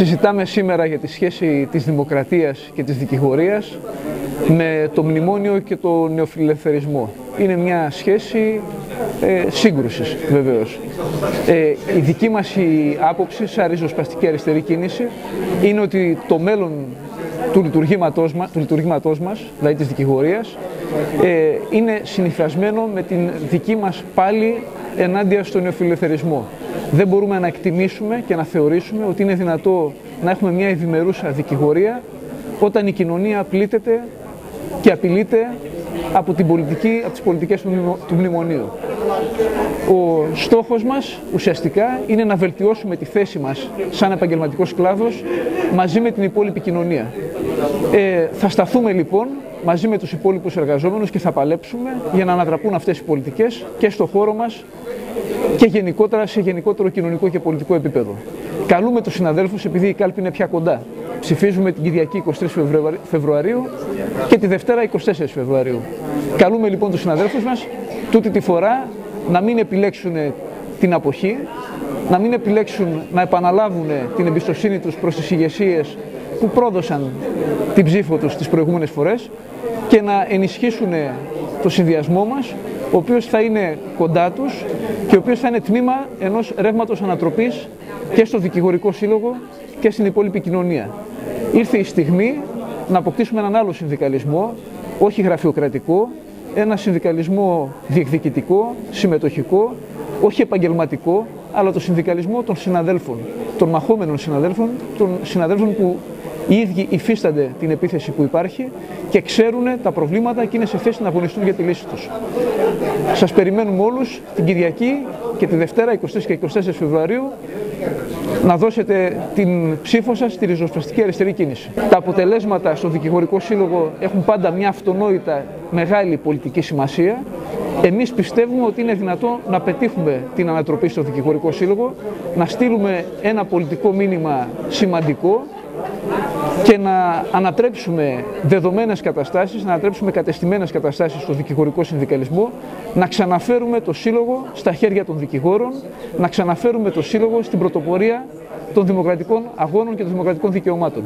Συζητάμε σήμερα για τη σχέση της δημοκρατίας και της δικηγορίας με το μνημόνιο και το νεοφιλελευθερισμό. Είναι μια σχέση ε, σύγκρουσης βεβαίως. Ε, η δική μας η άποψη σαν ριζοσπαστική αριστερή κίνηση είναι ότι το μέλλον του λειτουργήματός, μας, του λειτουργήματός μας, δηλαδή της δικηγορίας, ε, είναι συνειφασμένο με την δική μας πάλι ενάντια στον νεοφιλελευθερισμό. Δεν μπορούμε να εκτιμήσουμε και να θεωρήσουμε ότι είναι δυνατό να έχουμε μια ευημερούσα δικηγορία όταν η κοινωνία πλήττεται και απειλείται από, την πολιτική, από τις πολιτικές του Μνημονίου. Ο στόχος μας ουσιαστικά είναι να βελτιώσουμε τη θέση μας σαν επαγγελματικός κλάδος μαζί με την υπόλοιπη κοινωνία. Ε, θα σταθούμε λοιπόν μαζί με τους υπόλοιπους εργαζόμενους και θα παλέψουμε για να ανατραπούν αυτές οι πολιτικές και στο χώρο μας και γενικότερα σε γενικότερο κοινωνικό και πολιτικό επίπεδο. Καλούμε τους συναδέλφους επειδή η κάλπη είναι πια κοντά. Ψηφίζουμε την Κυριακή 23 Φεβρουαρίου και τη Δευτέρα 24 Φεβρουαρίου. Καλούμε λοιπόν τους συναδέλφους μας τούτη τη φορά να μην επιλέξουν την αποχή, να μην επιλέξουν να επαναλάβουν την εμπιστοσύνη τους προς τις ηγεσίες που πρόδωσαν την ψήφο τους τις προηγούμενες φορές και να ενισχύσουν το συνδυασμό μας, ο οποίος θα είναι κοντά τους και ο οποίος θα είναι τμήμα ενός ρεύματος ανατροπής και στο δικηγορικό σύλλογο και στην υπόλοιπη κοινωνία. Ήρθε η στιγμή να αποκτήσουμε έναν άλλο συνδικαλισμό, όχι γραφειοκρατικό, ένα συνδικαλισμό διεκδικητικό, συμμετοχικό, όχι επαγγελματικό, αλλά το συνδικαλισμό των συναδέλφων, των μαχόμενων συναδέλφων, των συναδέλφων που οι ίδιοι υφίστανται την επίθεση που υπάρχει και ξέρουν τα προβλήματα και είναι σε θέση να αγωνιστούν για τη λύση τους. Σας περιμένουμε όλους την Κυριακή και τη Δευτέρα 23 και 24 Φεβρουαρίου να δώσετε την ψήφο σας στη ριζοσπαστική αριστερή κίνηση. Τα αποτελέσματα στο Δικηγορικό Σύλλογο έχουν πάντα μια αυτονόητα μεγάλη πολιτική σημασία. Εμείς πιστεύουμε ότι είναι δυνατό να πετύχουμε την ανατροπή στο Δικηγορικό Σύλλογο, να στείλουμε ένα πολιτικό μήνυμα σημαντικό και να ανατρέψουμε δεδομένες καταστάσεις, να ανατρέψουμε κατεστημένες καταστάσεις στο δικηγορικό συνδικαλισμό, να ξαναφέρουμε το σύλλογο στα χέρια των δικηγόρων, να ξαναφέρουμε το σύλλογο στην πρωτοπορία των δημοκρατικών αγώνων και των δημοκρατικών δικαιωμάτων.